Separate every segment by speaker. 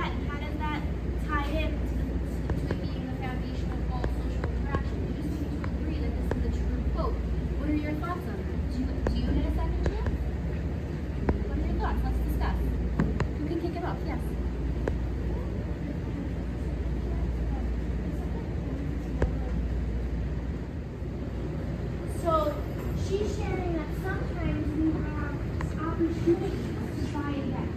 Speaker 1: that? And how does that tie in to, the, to being the foundation of all social interaction? You just seem to agree that this is a true quote. What are your thoughts on that? Do you, do you get a second chance? What are your thoughts? Let's discuss. Who can kick it off? Yes. So she's sharing that sometimes we have opportunities to try again.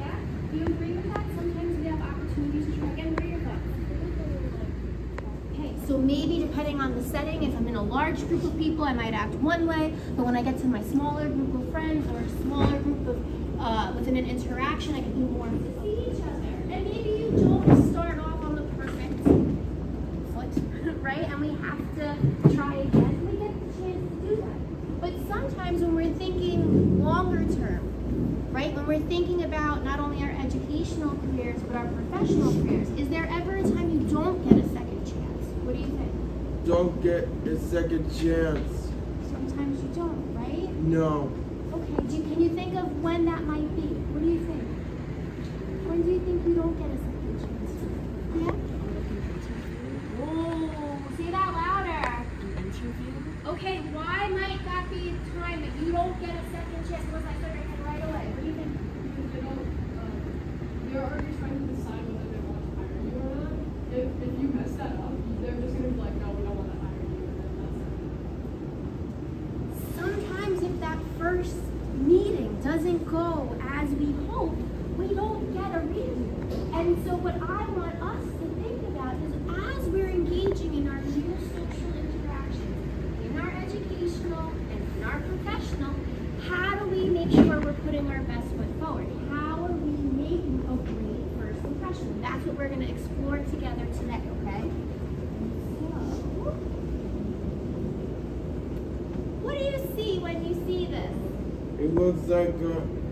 Speaker 1: Yeah? Do you agree with that? Sometimes we have opportunities to try again. What are your thoughts? Okay, so maybe depending on the setting, if I'm in a large group of people, I might act one way, but when I get to my smaller group of friends or a smaller group of uh, within an interaction, I can be more to see each other. And maybe you don't start off on the perfect foot, right? And we have to try again. We get the chance to do that. But sometimes when we're thinking longer term, right? When we're thinking about not only our educational careers, but our professional careers, is there ever a time you don't get a second chance? What do you think?
Speaker 2: Don't get a second chance.
Speaker 1: Sometimes you don't, right?
Speaker 2: No.
Speaker 1: Okay, do, can you think of when that might be? What do you think? When do you think you don't get a second chance? Yeah? Whoa, say that louder. Okay, why might that be a time that you don't get a second chance? Was I starting right away? What do you think?
Speaker 3: Because they don't, um, you're already trying to decide whether they want to hire you or not. If, if you mess that up, they're just gonna be like, no, we don't want to hire you, and then that's it.
Speaker 1: Sometimes if that first meeting doesn't go as we hope, we don't get a reason. And so what I want us to think about is as we're engaging in our new social interactions, in our educational and in our professional, how do we make sure we're putting our best foot forward? How are we making a great first impression? That's what we're going to explore together today, okay? What do you see when you see this?
Speaker 2: It looks like a.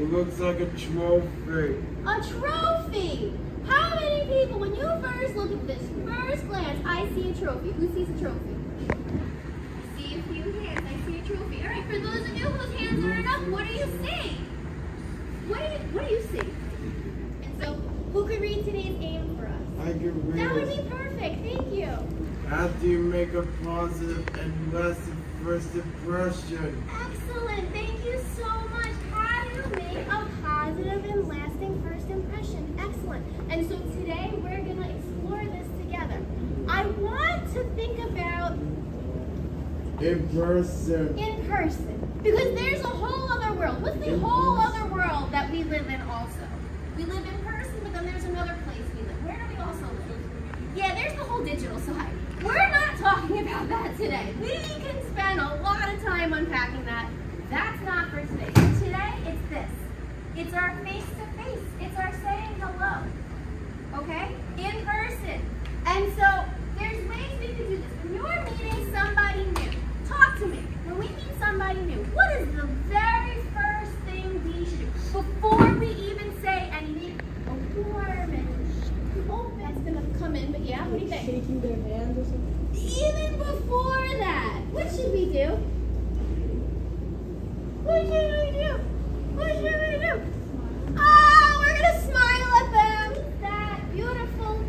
Speaker 2: It looks like a trophy.
Speaker 1: A trophy! How many people, when you first look at this, first glance, I see a trophy. Who sees a trophy? I see a few hands. I see a trophy. All right, for those of you whose hands aren't up, what do you see? What do you, what do you see? And so, who could read today's aim for us?
Speaker 2: I can read.
Speaker 1: That would be perfect. Thank you.
Speaker 2: After you make a positive and lasting first impression.
Speaker 1: Excellent. Thank you so much. How do you make a positive and lasting first impression? Excellent. And so today we're going to explore this together. I want to think about
Speaker 2: In person.
Speaker 1: in person because there's a whole other world. What's the
Speaker 2: In
Speaker 1: whole
Speaker 2: person.
Speaker 1: other world that we live in also? We live in person, but then there's another place we live. Where do we also live? Yeah, there's the whole digital side. We're not talking about that today. We can spend a lot of time unpacking that. That's not for today. For today, it's this. It's our face-to-face. It's our saying hello. Okay? In person. And so there's ways we can do this. When you're meeting somebody new, talk to me. When we meet somebody new, what is the very first thing we should do? Before we even say anything, a warm and oh, that's gonna come in, but yeah, what do you think?
Speaker 3: Shaking their hands or something.
Speaker 1: Even before that, what should we do? What should we do? What should we do? Oh, we're gonna smile at them. That beautiful,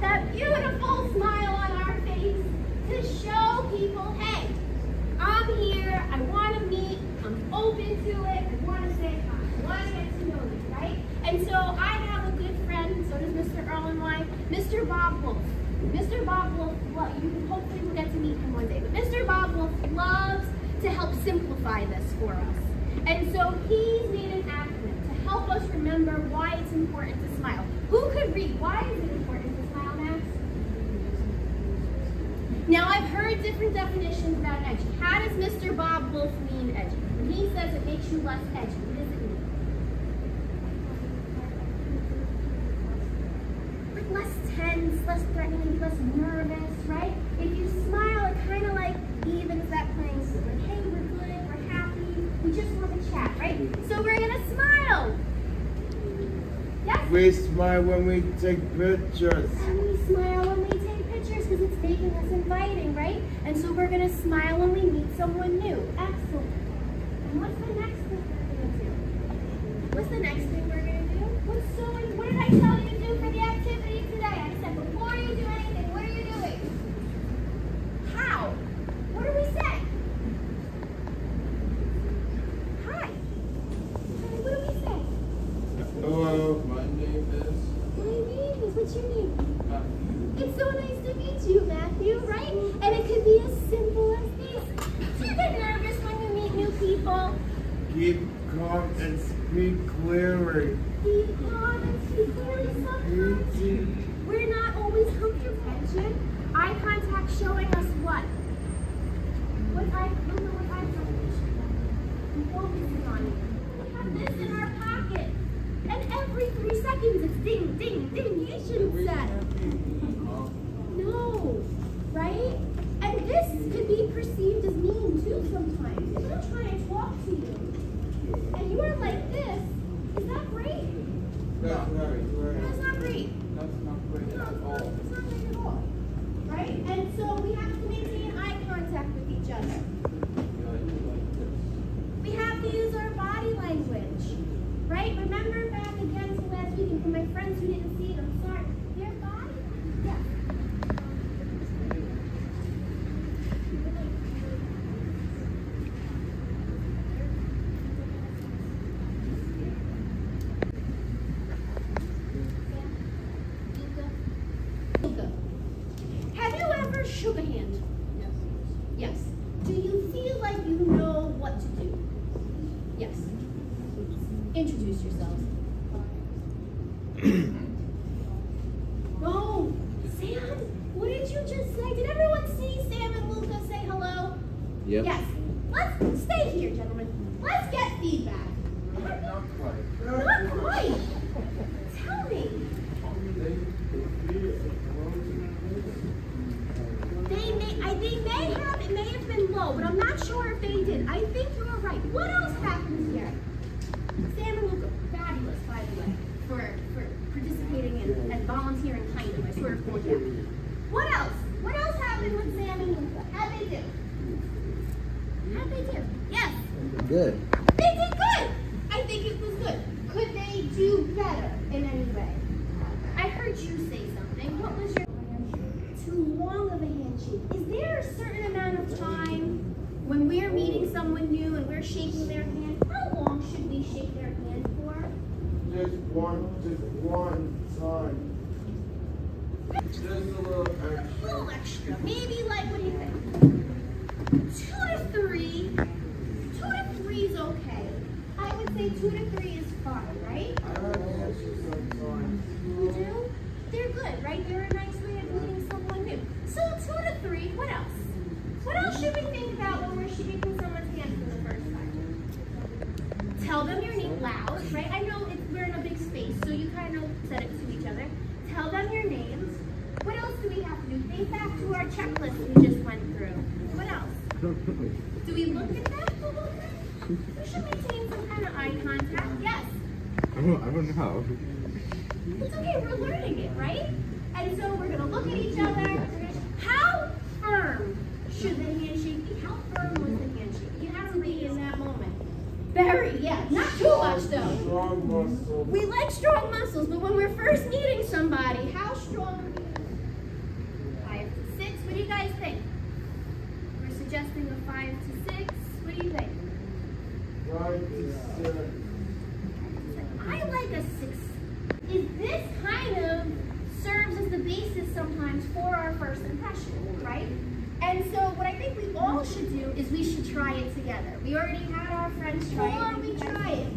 Speaker 1: that beautiful smile on our face to show people, hey, I'm here. I want to meet. I'm open to it. Want to. Want to get to know right? And so I have a good friend. So does Mr. Erlenwein, Mr. Bob Wolf. Mr. Bob Wolf, well, you hopefully will get to meet him one day. But Mr. Bob Wolf loves to help simplify this for us. And so he's made an acronym to help us remember why it's important to smile. Who could read? Why is it important to smile, Max? Now I've heard different definitions about edgy. How H2 bus H listen like less tense less threatening less nervous right? If you smile it kind of like evens that playing field. Like hey we're good we're happy. We just want to chat right? So we're gonna smile. Yes?
Speaker 2: We smile when we take pictures.
Speaker 1: And we smile when we take pictures because it's making us inviting right? And so we're gonna smile when we meet someone new. Excellent. And what's the next thing we're going to do? What's the next thing we're gonna do? What's so? What did I tell you to do for the activity today? I said before you do anything, what are you doing? How? What do we say? Hi. Hi, What do we say?
Speaker 2: Hello, my name is.
Speaker 1: My name is. What's your name? It's so nice to meet you, Matthew. Right? And it could be as simple as this. Do you get nervous when you meet new people?
Speaker 2: Keep calm speak clearly.
Speaker 1: Be calm and clearly sometimes. We're not always comfortable. Attention. Eye contact showing us what? What eye? At what eye contact. I'm focusing on you. We have this in our pocket, and every three seconds it's ding, ding, ding. You shouldn't set. No, right? And this could be perceived as mean too sometimes. If I'm trying to talk to you, and you are like this, is that great?
Speaker 2: That's right.
Speaker 1: That's not great.
Speaker 2: That's not great
Speaker 1: No,
Speaker 2: at all.
Speaker 1: it's not great at all. Right? And so we have to maintain eye contact with each other. We have to use our body language. Right? Remember back again to last week, and for my friends who didn't see it, I'm sorry. Their body language. Yeah. Luca, have you ever shook a hand?
Speaker 3: Yes.
Speaker 1: Yes. Do you feel like you know what to do? Yes. Introduce yourselves. no. Sam, what did you just say? Did everyone see Sam and Luca say hello?
Speaker 4: Yep.
Speaker 1: Yes. Let's stay here, gentlemen. Let's get feedback.
Speaker 2: Not quite.
Speaker 1: Not quite. Tell me. They may, I, they may have, it may have been low, but I'm not sure if they did. I think you're right. What else happens here? Sam and Luca, fabulous, by the way, for, for participating in, and volunteering, kind of. I sort of you. What else? What else happened with Sam and Luca? How'd they do? How'd they do? Yes.
Speaker 4: Good.
Speaker 1: They did good. I think it was good. Could they do better in any way? I heard you say something. What was your too long of a handshake? Is there a certain amount of time when we're meeting someone new and we're shaking their hand? How long should we shake their hand for?
Speaker 2: Just one, just one time. Just a little extra.
Speaker 1: Maybe like what do you think? Two to three. Two to three is okay. I would say two to three is fine, right?
Speaker 2: I.
Speaker 1: You do? They're good, right? They're a nice way of meeting someone new. So two to three, what else? What else should we think about when we're shaking someone's hand for the first time? Tell them your name loud, right? I know we're in a big space, so you kind of said it to each other. Tell them your names. What else do we have to do? Think back to our checklist we just went through. What else? Do we look at that? We should maintain some kind of eye contact. Yes.
Speaker 4: I don't, I don't know.
Speaker 1: It's okay, we're learning it, right? And so we're gonna look at each other. How firm should the handshake be? How firm was the handshake? You have to be in that moment. Very, yeah. Not too much though.
Speaker 2: Strong muscle.
Speaker 1: We like strong muscles, but when we're first meeting somebody, how strong are we? Five to six. What do you guys think? We're suggesting a five to six. What do you think?
Speaker 2: Right to six.
Speaker 1: I like a six. Is this kind of serves as the basis sometimes for our first impression, right? And so what I think we all should do is we should try it together. We already had our friends try it. Or we try it.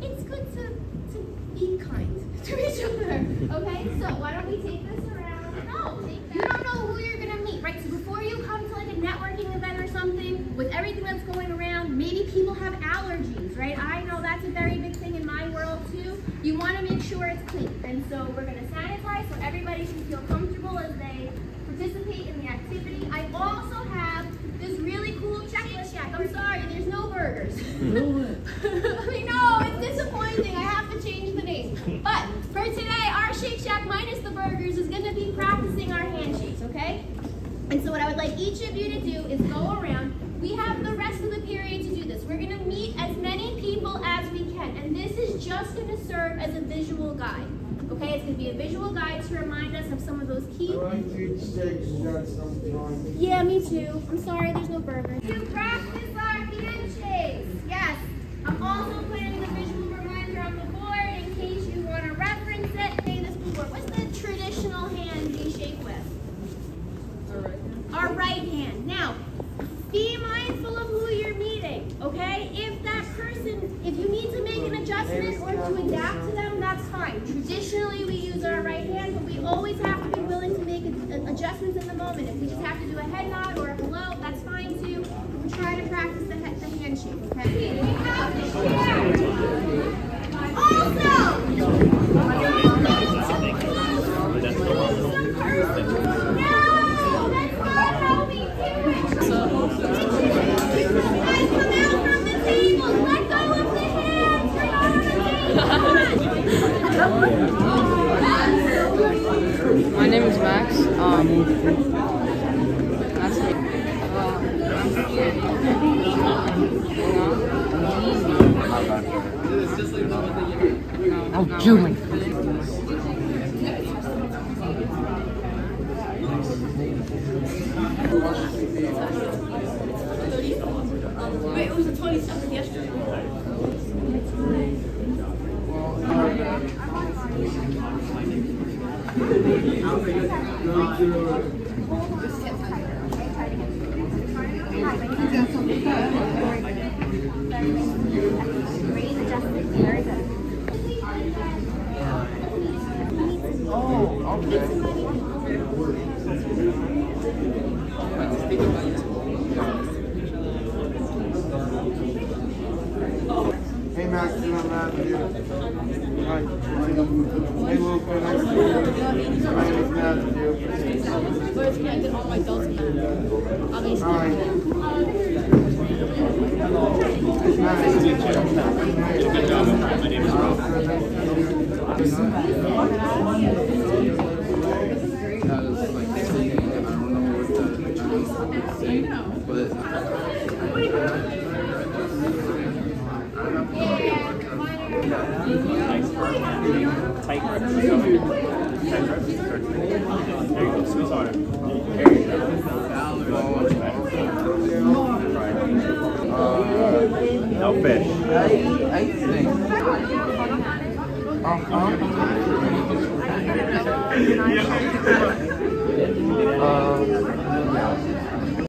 Speaker 1: It's good to, to be kind to each other. Okay, so why don't we take this around? No, you don't know who you're gonna meet, right? So before you come to like a networking event or something, with everything that's going around, maybe people have allergies, right? I know that's a very big thing in my world too. You want to make sure it's clean, and so we're gonna sanitize so everybody can feel comfortable as they participate in the activity. I also have this really cool checklist. Jack, I'm sorry, there's no burgers. I know it's disappointing. I have to change the name. But for today, our Shake Shack minus the burgers is going to be practicing our handshakes, okay? And so what I would like each of you to do is go around. We have the rest of the period to do this. We're going to meet as many people just going to serve as a visual guide. Okay, it's going to be a visual guide to remind us of some of those key.
Speaker 2: I like to steak shots.
Speaker 1: Yeah, me too. I'm sorry, there's no burger. To practice our handshakes. Yes, I'm also putting the visual reminder on the board in case you want to reference it. Say this before. What's the traditional hand we shake with? Our right hand. Now, be mindful of who you're meeting, okay? If that person, if you need to make or to adapt to them, that's fine. Traditionally, we use our right hand, but we always have to be willing to make adjustments in the moment. If we just have to do a head nod or a hello, that's fine too. We're trying to practice the, the handshake, okay? We have to share. Also, don't get too close to the person. No, that's not how we do it. Guys, come out from the tables. Let go of the hands. You're not on the table.
Speaker 5: My name is Max. Um, that's it. Oh, Julie.
Speaker 3: Wait, it was the 27th yesterday.
Speaker 2: Hey Max, you know you. Hi. Hey Luca, nice to meet you. My name is Matthew.
Speaker 3: Where's can I get all my that? Obviously.
Speaker 2: Hi.
Speaker 4: Because, like, I don't know what the say, but
Speaker 6: No